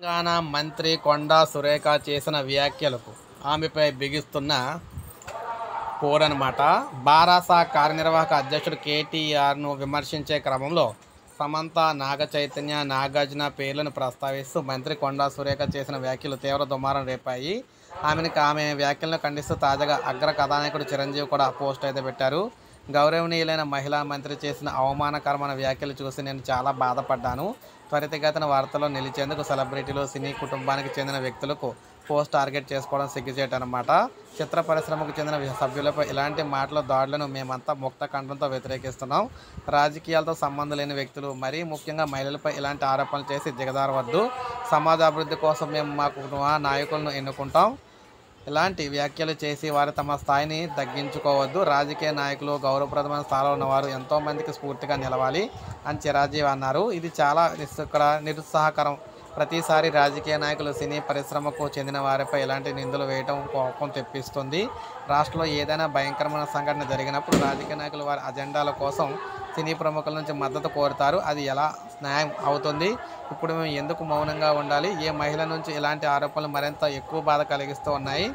తెలంగాణ మంత్రి కొండా సురేఖ చేసిన వ్యాఖ్యలకు ఆమెపై బిగిస్తున్న పోరనమాట బారాసా కార్యనిర్వాహక అధ్యక్షుడు కేటీఆర్ను విమర్శించే క్రమంలో సమంత నాగ చైతన్య నాగార్జున పేర్లను ప్రస్తావిస్తూ మంత్రి కొండా సురేఖ చేసిన వ్యాఖ్యలు తీవ్ర దుమారం రేపాయి. ఆమెను ఆమె వ్యాఖ్యలను ఖండిస్తూ తాజాగా అగ్ర కథానాయకుడు చిరంజీవి కూడా పోస్ట్ అయితే పెట్టారు. గౌరవనీయులైన మహిళా మంత్రి చేసిన అవమానకరమైన వ్యాఖ్యలు చూసి నేను చాలా బాధపడ్డాను. త్వరితగతిన వార్తల్లో నిలిచేందుకు సెలబ్రిటీలు సినీ కుటుంబానికి చెందిన వ్యక్తులకు పోస్ట్ టార్గెట్ చేసుకోవడం సిగ్గుచేట అనమాట చిత్ర పరిశ్రమకు చెందిన సభ్యులపై ఇలాంటి మాటల దాడులను మేమంతా ముక్త కంఠంతో వ్యతిరేకిస్తున్నాం. రాజకీయాలతో సంబంధం లేని వ్యక్తులు మరీ ముఖ్యంగా మహిళలపై ఇలాంటి ఆరోపణలు చేసి దిగదారవద్దు సమాజ అభివృద్ధి కోసం మేము మాకు కుటుంబ నాయకులను ఎన్నుకుంటాం. ఇలాంటి వ్యాఖ్యలు చేసి వారు తమ స్థాయిని తగ్గించుకోవద్దు. రాజకీయ నాయకులు గౌరవప్రదమైన స్థాయిలో ఉన్నవారు ఎంతోమందికి స్ఫూర్తిగా నిలవాలి అని చిరాజీవి అన్నారు. ఇది చాలా నిస్సుకర నిరుత్సాహకరం. ప్రతిసారి రాజకీయ నాయకులు సినీ పరిశ్రమకు చెందిన వారిపై ఇలాంటి నిందలు వేయడం కోపం తెప్పిస్తుంది. రాష్ట్రంలో ఏదైనా భయంకరమైన సంఘటన జరిగినప్పుడు రాజకీయ నాయకులు వారి అజెండాల కోసం సినీ ప్రముఖుల నుంచి మద్దతు కోరుతారు. అది ఎలా న్యాయం అవుతుంది? ఇప్పుడు మేము ఎందుకు మౌనంగా ఉండాలి? ఏ మహిళ నుంచి ఇలాంటి ఆరోపణలు మరింత ఎక్కువ బాధ కలిగిస్తూ ఉన్నాయి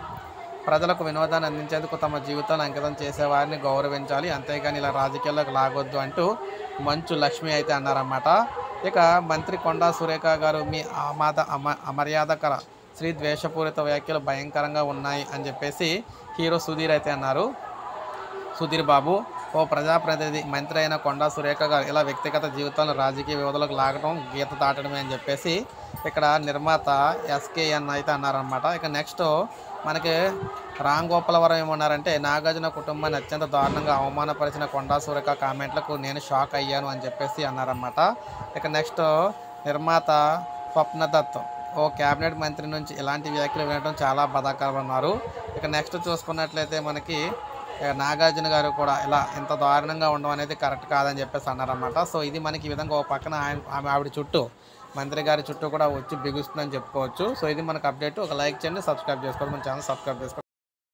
ప్రజలకు వినోదాన్ని అందించేందుకు తమ జీవితాన్ని అంకితం చేసేవారిని గౌరవించాలి. అంతేగాని ఇలా రాజకీయాల్లోకి లాగొద్దు అంటూ మంచు లక్ష్మి అయితే అన్నారన్నమాట. ఇక మంత్రి కొండా సురేఖ గారు మీ అమాద అమ అమర్యాదకర శ్రీ ద్వేషపూరిత వ్యాఖ్యలు భయంకరంగా ఉన్నాయి అని చెప్పేసి హీరో సుధీర్ అయితే అన్నారు. సుధీర్ బాబు ఓ ప్రజాప్రతినిధి మంత్రి అయిన కొండా సురేఖ గారు ఇలా వ్యక్తిగత జీవితంలో రాజకీయ వివధలకు లాగడం గీత దాటడమే అని చెప్పేసి ఇక్కడ నిర్మాత ఎస్కేఎన్ అయితే అన్నారనమాట ఇక నెక్స్ట్ మనకి రామ్ గోపాలవరం ఏమన్నారంటే నాగార్జున కుటుంబాన్ని అత్యంత దారుణంగా అవమానపరిచిన కొండా సురేఖ కామెంట్లకు నేను షాక్ అయ్యాను అని చెప్పేసి అన్నారన్నమాట. ఇక నెక్స్ట్ నిర్మాత స్వప్నదత్ ఓ క్యాబినెట్ మంత్రి నుంచి ఇలాంటి వ్యాఖ్యలు వినడం చాలా బాధాకరం అన్నారు ఇక నెక్స్ట్ చూసుకున్నట్లయితే మనకి నాగార్జున గారు కూడా ఇలా ఇంత దారుణంగా ఉండడం అనేది కరెక్ట్ కాదని చెప్పేసి అన్నారన్నమాట. సో ఇది మనకి ఈ విధంగా ఒక పక్కన ఆయన ఆమె ఆవిడ చుట్టూ మంత్రి గారి చుట్టూ కూడా వచ్చి బిగుస్తుందని చెప్పుకోవచ్చు. సో ఇది మనకు అప్డేట్. ఒక లైక్ చేయండి సబ్స్క్రైబ్ చేసుకోండి మన ఛానల్ సబ్స్క్రైబ్ చేసుకోండి.